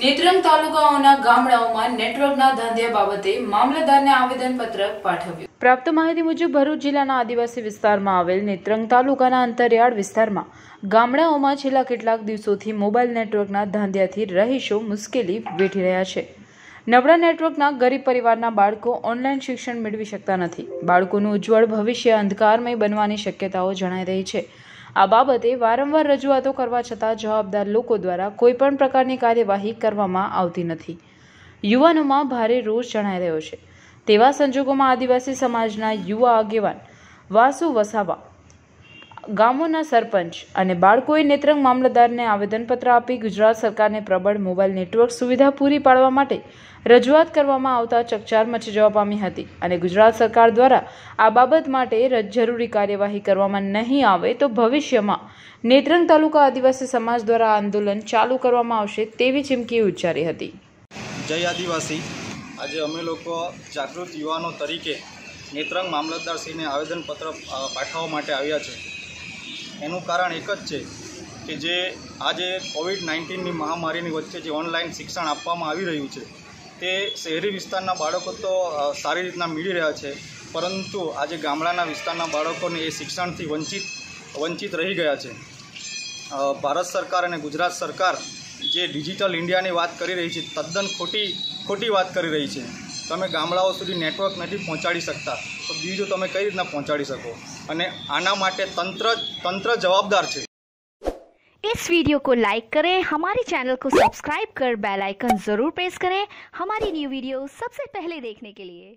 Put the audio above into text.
નેત્રંગ તાલુકાઓના ગામડાઓમાં નેટવર્કના ધંધ્યા બાબતે મામલતદારને આવેદનપત્ર પાઠવ્યું. પ્રાપ્ત માહિતી મુજબ ભરૂચ જિલ્લાના આદિવાસી વિસ્તારમાં આવેલ નેત્રંગ તાલુકાના અંતરિયાળ વિસ્તારમાં ગામડાઓમાં છેલ્લા કેટલાક દિવસોથી મોબાઈલ નેટવર્કના ધંધ્યાથી રહીશો મુશ્કેલી વેઠી રહ્યા છે. નબળા નેટવર્કના ગરીબ પરિવારના બાળકો ઓનલાઈન શિક્ષણ મેળવી શકતા નથી. બાળકોનું ઉજ્જવળ ભવિષ્ય અંધકારમય બનવાની શક્યતાઓ જણાઈ રહી છે. આ બાબતે વારંવાર રજૂઆતો કરવા છતાં જવાબદાર લોકો દ્વારા કોઈપણ પ્રકારની કાર્યવાહી કરવામાં આવતી નથી. યુવાનોમાં ભારે રોષ જણાઈ રહ્યો છે. તેવા સંજોગોમાં આદિવાસી સમાજના યુવા આગેવાન વાસુ વસાવા ગામોના સરપંચ અને બાળકોએ નેત્રંગ મામલતદારને આવેદનપત્ર આપી ગુજરાત સરકારને પ્રબળ મોબાઈલ નેટવર્ક સુવિધા પૂરી પાડવા માટે રજૂઆત કરવામાં આવતા ચકચાર મચી જવા પામી હતી અને ગુજરાત સરકાર દ્વારા આ બાબત માટે જરૂરી કાર્યવાહી કરવામાં નહીં આવે તો ભવિષ્યમાં નેત્રંગ તાલુકા આદિવાસી સમાજ દ્વારા આંદોલન ચાલુ કરવામાં આવશે તેવી ચીમકી ઉચ્ચારી હતી. જય આદિવાસી. આજે અમે લોકો જાગૃત યુવાનો તરીકે નેત્રંગ મામલતદારશ્રીને આવેદનપત્ર પાઠવવા માટે આવ્યા છે. એનું કારણ એક જ છે કે જે આજે કોવિડ નાઇન્ટીનની મહામારીની વચ્ચે જે ઓનલાઈન શિક્ષણ આપવામાં આવી રહ્યું છે, તે શહેરી વિસ્તારના બાળકો તો સારી રીતના મેળવી રહ્યા છે, પરંતુ આજે ગામડાના વિસ્તારના બાળકોને એ શિક્ષણથી વંચિત વંચિત રહી ગયા છે. ભારત સરકાર અને ગુજરાત સરકાર જે ડિજિટલ ઇન્ડિયાની વાત કરી રહી છે, તદ્દન ખોટી ખોટી વાત કરી રહી છે. તમે ગામડાઓ સુધી નેટવર્ક નથી પહોંચાડી શકતા, તો બીજું તમે કઈ રીતના પહોંચાડી શકો? અને આના માટે તંત્ર તંત્ર જવાબદાર છે इस वीडियो को लाइक करें हमारे चैनल को सब्सक्राइब कर बेल आइकन जरूर प्रेस करें हमारी न्यू वीडियो सबसे पहले देखने के लिए